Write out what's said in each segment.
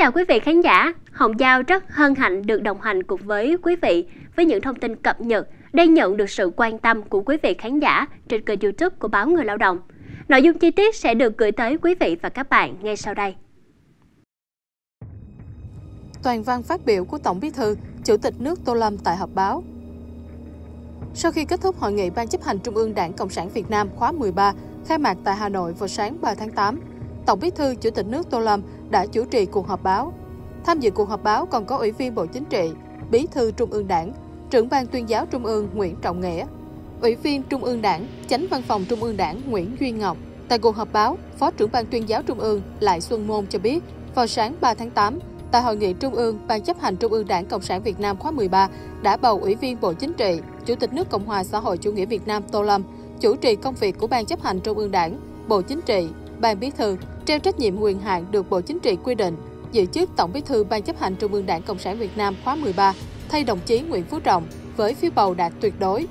chào quý vị khán giả. Hồng Giao rất hân hạnh được đồng hành cùng với quý vị với những thông tin cập nhật đang nhận được sự quan tâm của quý vị khán giả trên kênh YouTube của báo Người Lao động. Nội dung chi tiết sẽ được gửi tới quý vị và các bạn ngay sau đây. Toàn văn phát biểu của Tổng Bí thư, Chủ tịch nước Tô Lâm tại họp báo. Sau khi kết thúc hội nghị Ban chấp hành Trung ương Đảng Cộng sản Việt Nam khóa 13 khai mạc tại Hà Nội vào sáng 3 tháng 8, Tổng Bí thư Chủ tịch nước Tô Lâm đã chủ trì cuộc họp báo. Tham dự cuộc họp báo còn có Ủy viên Bộ Chính trị, Bí thư Trung ương Đảng, trưởng ban tuyên giáo Trung ương Nguyễn Trọng Nghĩa, Ủy viên Trung ương Đảng, Chánh Văn phòng Trung ương Đảng Nguyễn Duy Ngọc. Tại cuộc họp báo, Phó trưởng ban tuyên giáo Trung ương Lại Xuân Môn cho biết, vào sáng 3 tháng 8, tại hội nghị Trung ương, Ban chấp hành Trung ương Đảng Cộng sản Việt Nam khóa 13 đã bầu Ủy viên Bộ Chính trị, Chủ tịch nước Cộng hòa xã hội chủ nghĩa Việt Nam Tô Lâm chủ trì công việc của Ban chấp hành Trung ương Đảng, Bộ Chính trị, Ban Bí thư, treo trách nhiệm quyền hạn được Bộ Chính trị quy định, giữ chức Tổng Bí thư Ban chấp hành Trung ương Đảng Cộng sản Việt Nam khóa 13 thay đồng chí Nguyễn Phú Trọng với phiếu bầu đạt tuyệt đối.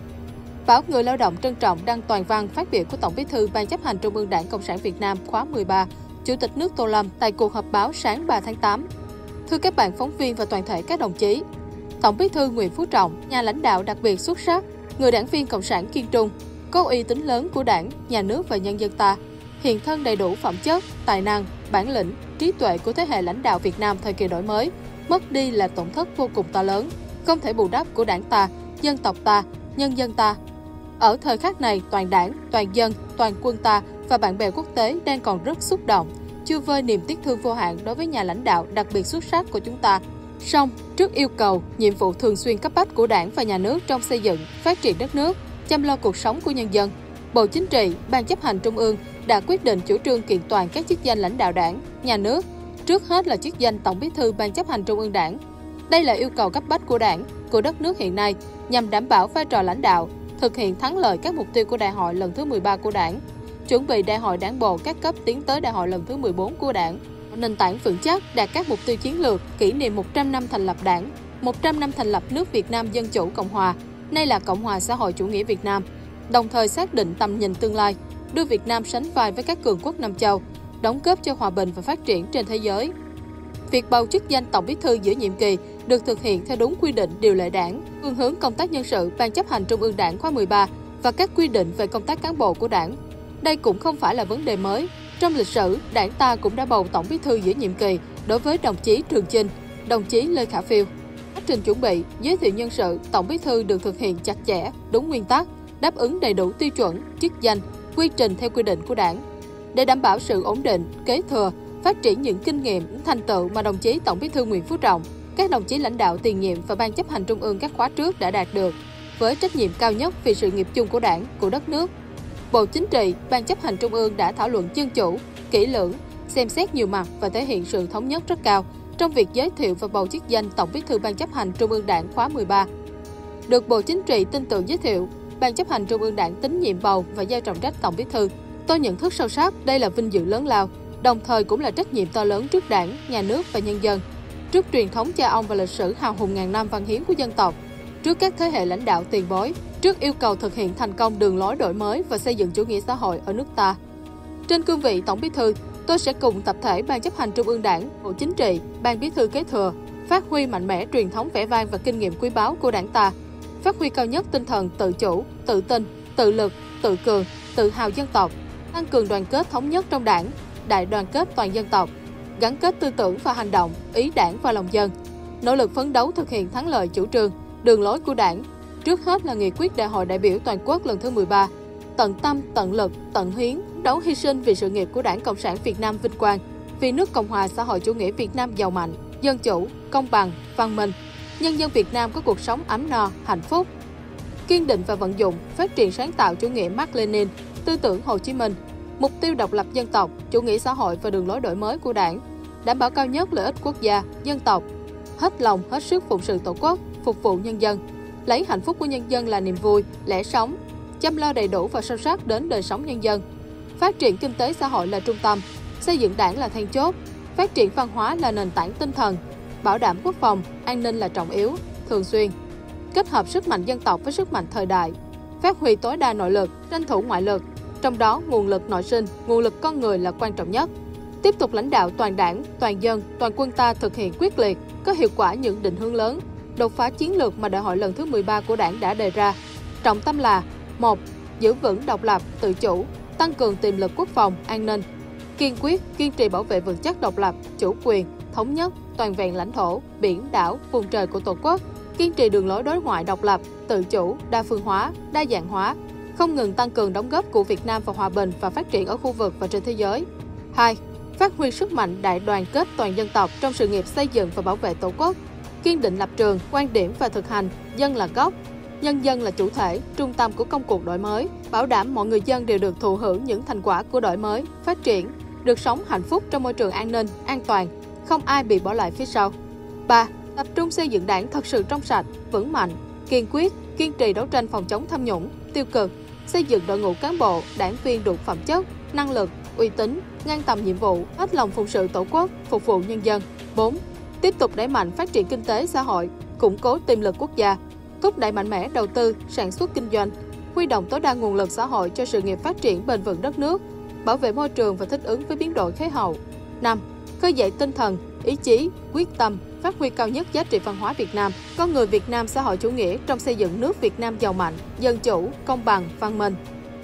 Báo Người Lao động trân trọng đăng toàn văn phát biểu của Tổng Bí thư Ban chấp hành Trung ương Đảng Cộng sản Việt Nam khóa 13, Chủ tịch nước Tô Lâm tại cuộc họp báo sáng 3 tháng 8. Thưa các bạn phóng viên và toàn thể các đồng chí, Tổng Bí thư Nguyễn Phú Trọng, nhà lãnh đạo đặc biệt xuất sắc, người đảng viên cộng sản kiên trung, có uy tín lớn của đảng, nhà nước và nhân dân ta, hiện thân đầy đủ phẩm chất, tài năng, bản lĩnh, trí tuệ của thế hệ lãnh đạo Việt Nam thời kỳ đổi mới, mất đi là tổn thất vô cùng to lớn, không thể bù đắp của đảng ta, dân tộc ta, nhân dân ta. Ở thời khắc này, toàn đảng, toàn dân, toàn quân ta và bạn bè quốc tế đang còn rất xúc động, chưa vơi niềm tiếc thương vô hạn đối với nhà lãnh đạo đặc biệt xuất sắc của chúng ta. Song, trước yêu cầu, nhiệm vụ thường xuyên cấp bách của đảng và nhà nước trong xây dựng, phát triển đất nước, chăm lo cuộc sống của nhân dân, Bộ Chính trị, Ban chấp hành Trung ương đã quyết định chủ trương kiện toàn các chức danh lãnh đạo đảng, nhà nước, trước hết là chức danh Tổng bí thư Ban chấp hành Trung ương đảng. Đây là yêu cầu cấp bách của đảng, của đất nước hiện nay nhằm đảm bảo vai trò lãnh đạo, thực hiện thắng lợi các mục tiêu của đại hội lần thứ 13 của đảng, chuẩn bị đại hội đảng bộ các cấp tiến tới đại hội lần thứ 14 của đảng, nền tảng vững chắc đạt các mục tiêu chiến lược kỷ niệm 100 năm thành lập đảng, 100 năm thành lập nước Việt Nam Dân Chủ Cộng Hòa, nay là Cộng hòa xã hội chủ nghĩa Việt Nam, đồng thời xác định tầm nhìn tương lai, đưa Việt Nam sánh vai với các cường quốc Nam châu, đóng góp cho hòa bình và phát triển trên thế giới. Việc bầu chức danh Tổng Bí thư giữa nhiệm kỳ được thực hiện theo đúng quy định điều lệ đảng, phương hướng công tác nhân sự Ban chấp hành Trung ương Đảng khóa 13 và các quy định về công tác cán bộ của đảng. Đây cũng không phải là vấn đề mới. Trong lịch sử, đảng ta cũng đã bầu Tổng Bí thư giữa nhiệm kỳ đối với đồng chí Trường Chinh, đồng chí Lê Khả Phiêu. Quá trình chuẩn bị, giới thiệu nhân sự, Tổng Bí thư được thực hiện chặt chẽ, đúng nguyên tắc, đáp ứng đầy đủ tiêu chuẩn, chức danh, quy trình theo quy định của đảng. Để đảm bảo sự ổn định, kế thừa, phát triển những kinh nghiệm, thành tựu mà đồng chí Tổng Bí thư Nguyễn Phú Trọng, các đồng chí lãnh đạo tiền nhiệm và ban chấp hành trung ương các khóa trước đã đạt được, với trách nhiệm cao nhất vì sự nghiệp chung của đảng, của đất nước. Bộ Chính trị, Ban chấp hành trung ương đã thảo luận dân chủ, kỹ lưỡng, xem xét nhiều mặt và thể hiện sự thống nhất rất cao trong việc giới thiệu và bầu chức danh Tổng Bí thư Ban chấp hành Trung ương Đảng khóa 13. Được Bộ Chính trị tin tưởng giới thiệu, Ban chấp hành Trung ương Đảng tín nhiệm bầu và giao trọng trách Tổng Bí thư. Tôi nhận thức sâu sắc đây là vinh dự lớn lao, đồng thời cũng là trách nhiệm to lớn trước Đảng, nhà nước và nhân dân, trước truyền thống cha ông và lịch sử hào hùng ngàn năm văn hiến của dân tộc, trước các thế hệ lãnh đạo tiền bối, trước yêu cầu thực hiện thành công đường lối đổi mới và xây dựng chủ nghĩa xã hội ở nước ta. Trên cương vị Tổng Bí thư, tôi sẽ cùng tập thể Ban chấp hành Trung ương Đảng, Bộ Chính trị, Ban Bí thư kế thừa, phát huy mạnh mẽ truyền thống vẻ vang và kinh nghiệm quý báu của đảng ta, phát huy cao nhất tinh thần tự chủ, tự tin, tự lực, tự cường, tự hào dân tộc, tăng cường đoàn kết thống nhất trong đảng, đại đoàn kết toàn dân tộc, gắn kết tư tưởng và hành động, ý đảng và lòng dân, nỗ lực phấn đấu thực hiện thắng lợi chủ trương, đường lối của đảng, trước hết là nghị quyết đại hội đại biểu toàn quốc lần thứ 13, tận tâm, tận lực, tận hiến, đấu hy sinh vì sự nghiệp của Đảng Cộng sản Việt Nam vinh quang, vì nước Cộng hòa xã hội chủ nghĩa Việt Nam giàu mạnh, dân chủ, công bằng, văn minh, nhân dân Việt Nam có cuộc sống ấm no, hạnh phúc. Kiên định và vận dụng, phát triển sáng tạo chủ nghĩa Mark Lenin, tư tưởng Hồ Chí Minh, mục tiêu độc lập dân tộc, chủ nghĩa xã hội và đường lối đổi mới của đảng, đảm bảo cao nhất lợi ích quốc gia, dân tộc, hết lòng, hết sức phụng sự tổ quốc, phục vụ nhân dân, lấy hạnh phúc của nhân dân là niềm vui, lẽ sống, chăm lo đầy đủ và sâu sắc đến đời sống nhân dân. Phát triển kinh tế xã hội là trung tâm, xây dựng đảng là then chốt, phát triển văn hóa là nền tảng tinh thần, bảo đảm quốc phòng, an ninh là trọng yếu, thường xuyên. Kết hợp sức mạnh dân tộc với sức mạnh thời đại, phát huy tối đa nội lực, tranh thủ ngoại lực, trong đó nguồn lực nội sinh, nguồn lực con người là quan trọng nhất. tiếp tục lãnh đạo toàn đảng, toàn dân, toàn quân ta thực hiện quyết liệt, có hiệu quả những định hướng lớn, đột phá chiến lược mà đại hội lần thứ 13 của đảng đã đề ra. Trọng tâm là một Giữ vững độc lập, tự chủ, tăng cường tiềm lực quốc phòng, an ninh, kiên quyết, kiên trì bảo vệ vững chắc độc lập, chủ quyền, thống nhất, toàn vẹn lãnh thổ, biển, đảo, vùng trời của Tổ quốc, kiên trì đường lối đối ngoại độc lập, tự chủ, đa phương hóa, đa dạng hóa, không ngừng tăng cường đóng góp của Việt Nam vào hòa bình và phát triển ở khu vực và trên thế giới. 2. Phát huy sức mạnh đại đoàn kết toàn dân tộc trong sự nghiệp xây dựng và bảo vệ Tổ quốc, kiên định lập trường, quan điểm và thực hành, dân là gốc, nhân dân là chủ thể, trung tâm của công cuộc đổi mới, bảo đảm mọi người dân đều được thụ hưởng những thành quả của đổi mới, phát triển, được sống hạnh phúc trong môi trường an ninh, an toàn, không ai bị bỏ lại phía sau. 3. Tập trung xây dựng đảng thật sự trong sạch, vững mạnh, kiên quyết, kiên trì đấu tranh phòng chống tham nhũng, tiêu cực, xây dựng đội ngũ cán bộ, đảng viên đủ phẩm chất, năng lực, uy tín, ngang tầm nhiệm vụ, hết lòng phụng sự tổ quốc, phục vụ nhân dân. 4. Tiếp tục đẩy mạnh phát triển kinh tế xã hội, củng cố tiềm lực quốc gia, thúc đẩy mạnh mẽ đầu tư, sản xuất kinh doanh, huy động tối đa nguồn lực xã hội cho sự nghiệp phát triển bền vững đất nước, bảo vệ môi trường và thích ứng với biến đổi khí hậu. 5. Khơi dậy tinh thần, ý chí, quyết tâm, phát huy cao nhất giá trị văn hóa Việt Nam, con người Việt Nam xã hội chủ nghĩa trong xây dựng nước Việt Nam giàu mạnh, dân chủ, công bằng, văn minh.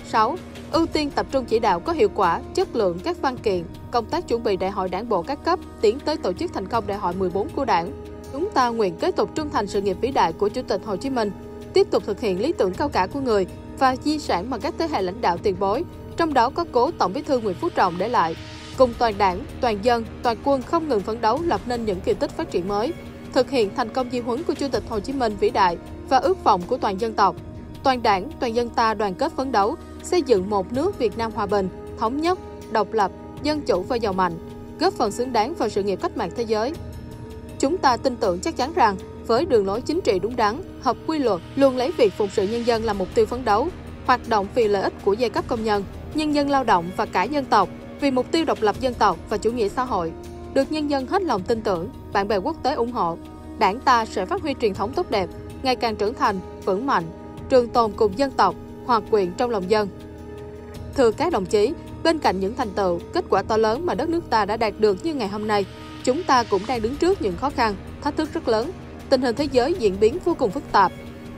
6. Ưu tiên tập trung chỉ đạo có hiệu quả, chất lượng các văn kiện, công tác chuẩn bị đại hội đảng bộ các cấp tiến tới tổ chức thành công đại hội 14 của đảng. Chúng ta nguyện kế tục trung thành sự nghiệp vĩ đại của Chủ tịch Hồ Chí Minh, tiếp tục thực hiện lý tưởng cao cả của người và di sản mà các thế hệ lãnh đạo tiền bối, trong đó có cố Tổng Bí thư Nguyễn Phú Trọng để lại, cùng toàn đảng, toàn dân, toàn quân không ngừng phấn đấu lập nên những kỳ tích phát triển mới, thực hiện thành công di huấn của Chủ tịch Hồ Chí Minh vĩ đại và ước vọng của toàn dân tộc. Toàn đảng, toàn dân ta đoàn kết phấn đấu, xây dựng một nước Việt Nam hòa bình, thống nhất, độc lập, dân chủ và giàu mạnh, góp phần xứng đáng vào sự nghiệp cách mạng thế giới. Chúng ta tin tưởng chắc chắn rằng với đường lối chính trị đúng đắn, hợp quy luật, luôn lấy việc phục sự nhân dân là mục tiêu phấn đấu, hoạt động vì lợi ích của giai cấp công nhân, nhân dân lao động và cả dân tộc, vì mục tiêu độc lập dân tộc và chủ nghĩa xã hội, được nhân dân hết lòng tin tưởng, bạn bè quốc tế ủng hộ, đảng ta sẽ phát huy truyền thống tốt đẹp, ngày càng trưởng thành, vững mạnh, trường tồn cùng dân tộc, hòa quyền trong lòng dân. Thưa các đồng chí, bên cạnh những thành tựu, kết quả to lớn mà đất nước ta đã đạt được như ngày hôm nay, chúng ta cũng đang đứng trước những khó khăn, thách thức rất lớn. Tình hình thế giới diễn biến vô cùng phức tạp.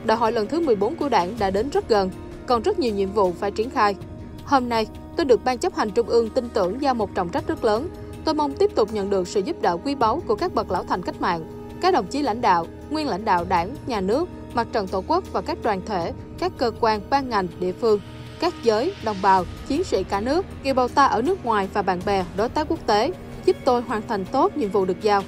Đại hội lần thứ 14 của đảng đã đến rất gần, còn rất nhiều nhiệm vụ phải triển khai. Hôm nay, tôi được Ban chấp hành Trung ương tin tưởng giao một trọng trách rất lớn. Tôi mong tiếp tục nhận được sự giúp đỡ quý báu của các bậc lão thành cách mạng, các đồng chí lãnh đạo, nguyên lãnh đạo đảng, nhà nước, mặt trận tổ quốc và các đoàn thể, các cơ quan, ban ngành, địa phương, các giới, đồng bào, chiến sĩ cả nước, kiều bào ta ở nước ngoài và bạn bè, đối tác quốc tế, giúp tôi hoàn thành tốt nhiệm vụ được giao.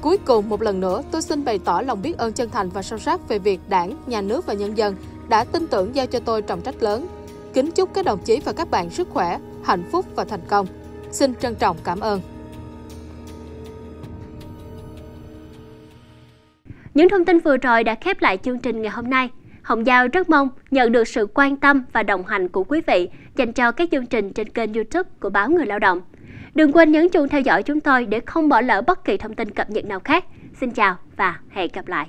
Cuối cùng, một lần nữa, tôi xin bày tỏ lòng biết ơn chân thành và sâu sắc về việc đảng, nhà nước và nhân dân đã tin tưởng giao cho tôi trọng trách lớn. Kính chúc các đồng chí và các bạn sức khỏe, hạnh phúc và thành công. Xin trân trọng cảm ơn. Những thông tin vừa rồi đã khép lại chương trình ngày hôm nay. Hồng Giao rất mong nhận được sự quan tâm và đồng hành của quý vị dành cho các chương trình trên kênh YouTube của báo Người Lao động. Đừng quên nhấn chuông theo dõi chúng tôi để không bỏ lỡ bất kỳ thông tin cập nhật nào khác. Xin chào và hẹn gặp lại.